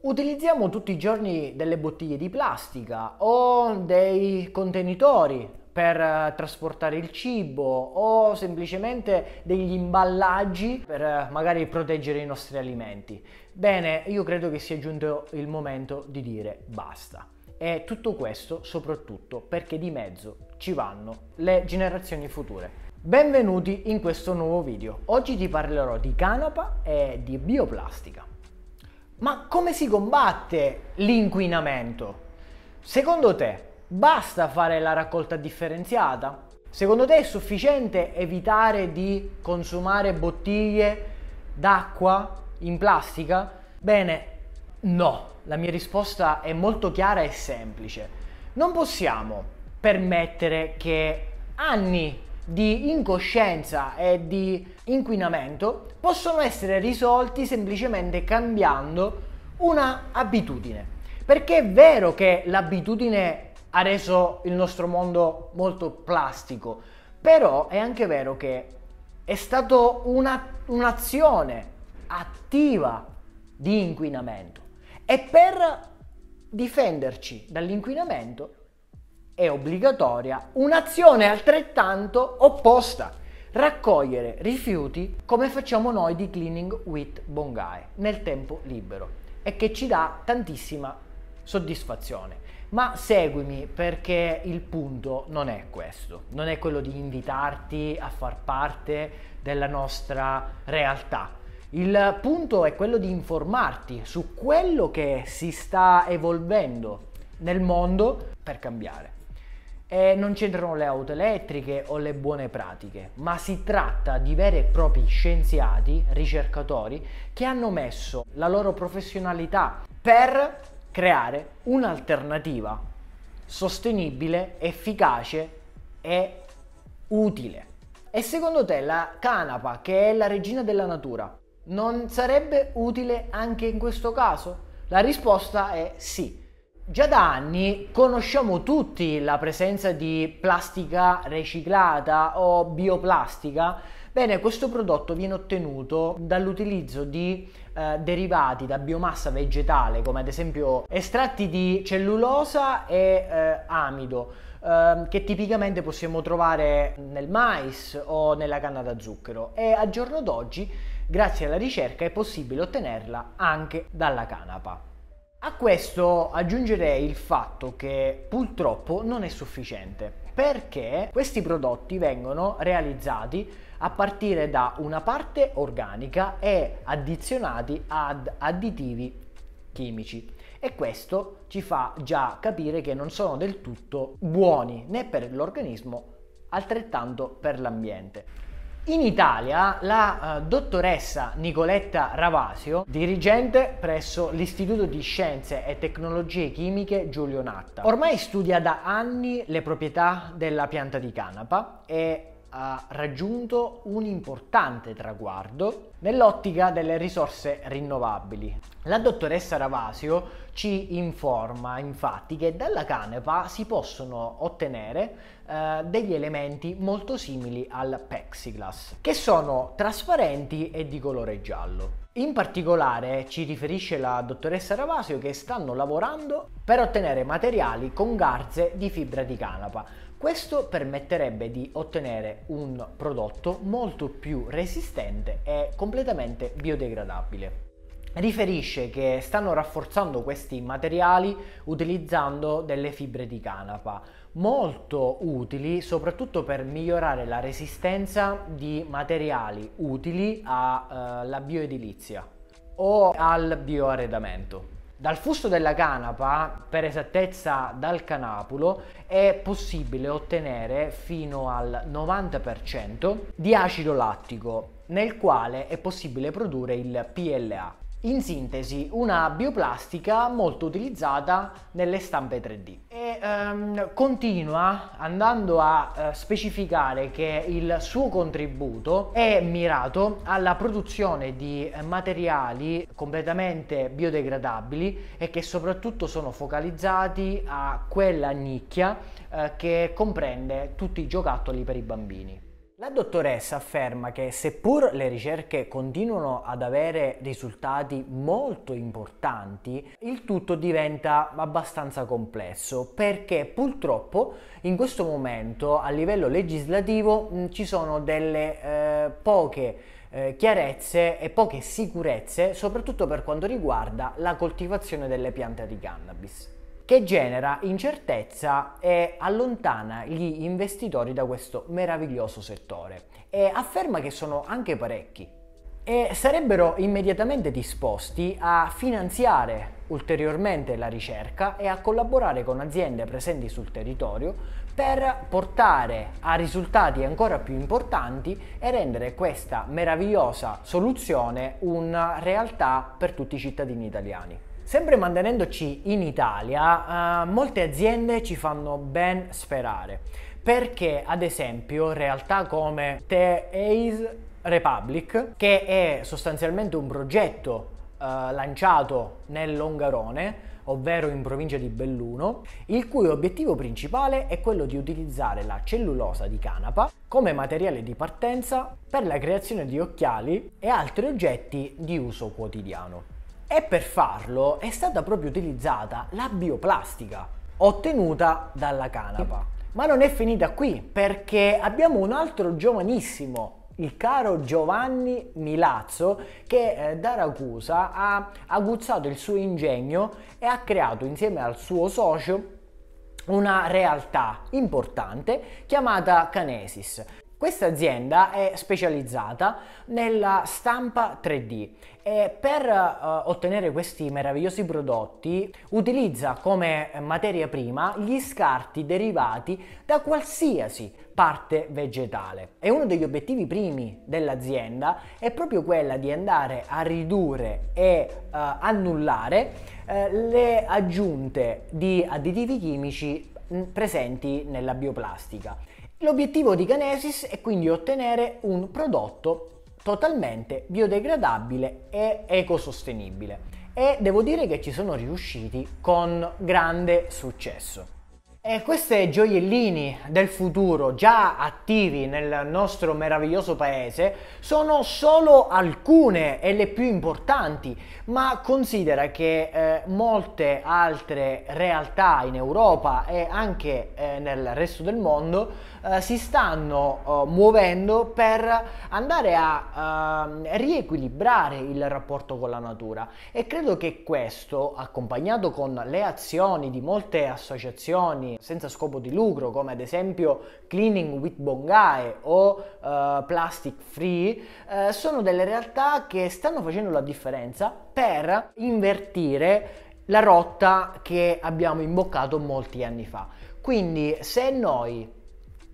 Utilizziamo tutti i giorni delle bottiglie di plastica o dei contenitori per eh, trasportare il cibo o semplicemente degli imballaggi per eh, magari proteggere i nostri alimenti. Bene, io credo che sia giunto il momento di dire basta. E tutto questo soprattutto perché di mezzo ci vanno le generazioni future. Benvenuti in questo nuovo video. Oggi ti parlerò di canapa e di bioplastica. Ma come si combatte l'inquinamento? Secondo te basta fare la raccolta differenziata? Secondo te è sufficiente evitare di consumare bottiglie d'acqua in plastica? Bene, no. La mia risposta è molto chiara e semplice. Non possiamo permettere che anni di incoscienza e di inquinamento possono essere risolti semplicemente cambiando una abitudine. Perché è vero che l'abitudine ha reso il nostro mondo molto plastico, però è anche vero che è stata una, un'azione attiva di inquinamento. E per difenderci dall'inquinamento è obbligatoria un'azione altrettanto opposta. Raccogliere rifiuti come facciamo noi di Cleaning with Bongai nel tempo libero e che ci dà tantissima soddisfazione. Ma seguimi perché il punto non è questo, non è quello di invitarti a far parte della nostra realtà. Il punto è quello di informarti su quello che si sta evolvendo nel mondo per cambiare. E non c'entrano le auto elettriche o le buone pratiche, ma si tratta di veri e propri scienziati, ricercatori, che hanno messo la loro professionalità per creare un'alternativa sostenibile, efficace e utile. E secondo te la canapa, che è la regina della natura, non sarebbe utile anche in questo caso? La risposta è sì. Già da anni conosciamo tutti la presenza di plastica riciclata o bioplastica. Bene, questo prodotto viene ottenuto dall'utilizzo di eh, derivati da biomassa vegetale, come ad esempio estratti di cellulosa e eh, amido, eh, che tipicamente possiamo trovare nel mais o nella canna da zucchero. E al giorno d'oggi, grazie alla ricerca, è possibile ottenerla anche dalla canapa. A questo aggiungerei il fatto che purtroppo non è sufficiente perché questi prodotti vengono realizzati a partire da una parte organica e addizionati ad additivi chimici e questo ci fa già capire che non sono del tutto buoni né per l'organismo altrettanto per l'ambiente. In Italia la uh, dottoressa Nicoletta Ravasio, dirigente presso l'Istituto di Scienze e Tecnologie Chimiche Giulio Natta, ormai studia da anni le proprietà della pianta di canapa e ha raggiunto un importante traguardo nell'ottica delle risorse rinnovabili. La dottoressa Ravasio ci informa infatti che dalla canepa si possono ottenere eh, degli elementi molto simili al plexiglass, che sono trasparenti e di colore giallo. In particolare ci riferisce la dottoressa Ravasio che stanno lavorando per ottenere materiali con garze di fibra di canapa, questo permetterebbe di ottenere un prodotto molto più resistente e completamente biodegradabile. Riferisce che stanno rafforzando questi materiali utilizzando delle fibre di canapa, molto utili soprattutto per migliorare la resistenza di materiali utili alla uh, bioedilizia o al bioarredamento. Dal fusto della canapa, per esattezza dal canapulo, è possibile ottenere fino al 90% di acido lattico, nel quale è possibile produrre il PLA. In sintesi, una bioplastica molto utilizzata nelle stampe 3D. E ehm, continua andando a eh, specificare che il suo contributo è mirato alla produzione di materiali completamente biodegradabili e che soprattutto sono focalizzati a quella nicchia eh, che comprende tutti i giocattoli per i bambini. La dottoressa afferma che seppur le ricerche continuano ad avere risultati molto importanti, il tutto diventa abbastanza complesso perché purtroppo in questo momento a livello legislativo mh, ci sono delle eh, poche eh, chiarezze e poche sicurezze, soprattutto per quanto riguarda la coltivazione delle piante di cannabis che genera incertezza e allontana gli investitori da questo meraviglioso settore e afferma che sono anche parecchi e sarebbero immediatamente disposti a finanziare ulteriormente la ricerca e a collaborare con aziende presenti sul territorio per portare a risultati ancora più importanti e rendere questa meravigliosa soluzione una realtà per tutti i cittadini italiani. Sempre mantenendoci in Italia, uh, molte aziende ci fanno ben sperare perché ad esempio realtà come The Ace Republic, che è sostanzialmente un progetto uh, lanciato nel Longarone, ovvero in provincia di Belluno, il cui obiettivo principale è quello di utilizzare la cellulosa di canapa come materiale di partenza per la creazione di occhiali e altri oggetti di uso quotidiano. E per farlo è stata proprio utilizzata la bioplastica ottenuta dalla canapa. Ma non è finita qui perché abbiamo un altro giovanissimo, il caro Giovanni Milazzo, che eh, da Ragusa ha aguzzato il suo ingegno e ha creato insieme al suo socio una realtà importante chiamata Canesis. Questa azienda è specializzata nella stampa 3D e per uh, ottenere questi meravigliosi prodotti utilizza come materia prima gli scarti derivati da qualsiasi parte vegetale. E uno degli obiettivi primi dell'azienda è proprio quella di andare a ridurre e uh, annullare uh, le aggiunte di additivi chimici presenti nella bioplastica. L'obiettivo di Canesis è quindi ottenere un prodotto totalmente biodegradabile e ecosostenibile e devo dire che ci sono riusciti con grande successo. E queste gioiellini del futuro già attivi nel nostro meraviglioso paese sono solo alcune e le più importanti, ma considera che eh, molte altre realtà in Europa e anche eh, nel resto del mondo eh, si stanno eh, muovendo per andare a ehm, riequilibrare il rapporto con la natura. E credo che questo, accompagnato con le azioni di molte associazioni senza scopo di lucro, come ad esempio Cleaning with Bongae o uh, Plastic Free, uh, sono delle realtà che stanno facendo la differenza per invertire la rotta che abbiamo imboccato molti anni fa. Quindi se noi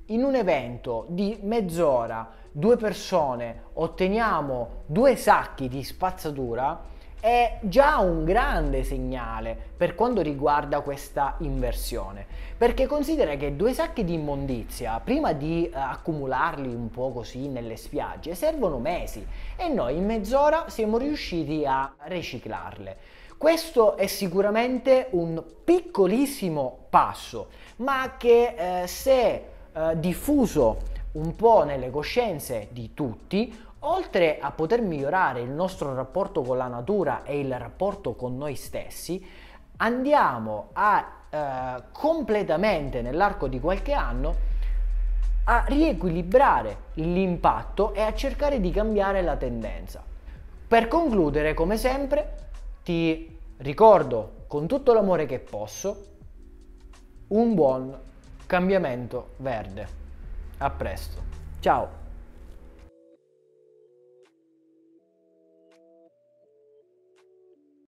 in un evento di mezz'ora, due persone, otteniamo due sacchi di spazzatura, è già un grande segnale per quanto riguarda questa inversione. Perché considera che due sacchi di immondizia prima di uh, accumularli un po' così nelle spiagge servono mesi e noi in mezz'ora siamo riusciti a riciclarle. Questo è sicuramente un piccolissimo passo ma che eh, se eh, diffuso un po' nelle coscienze di tutti oltre a poter migliorare il nostro rapporto con la natura e il rapporto con noi stessi, andiamo a eh, completamente nell'arco di qualche anno a riequilibrare l'impatto e a cercare di cambiare la tendenza. Per concludere, come sempre, ti ricordo con tutto l'amore che posso un buon cambiamento verde. A presto. Ciao!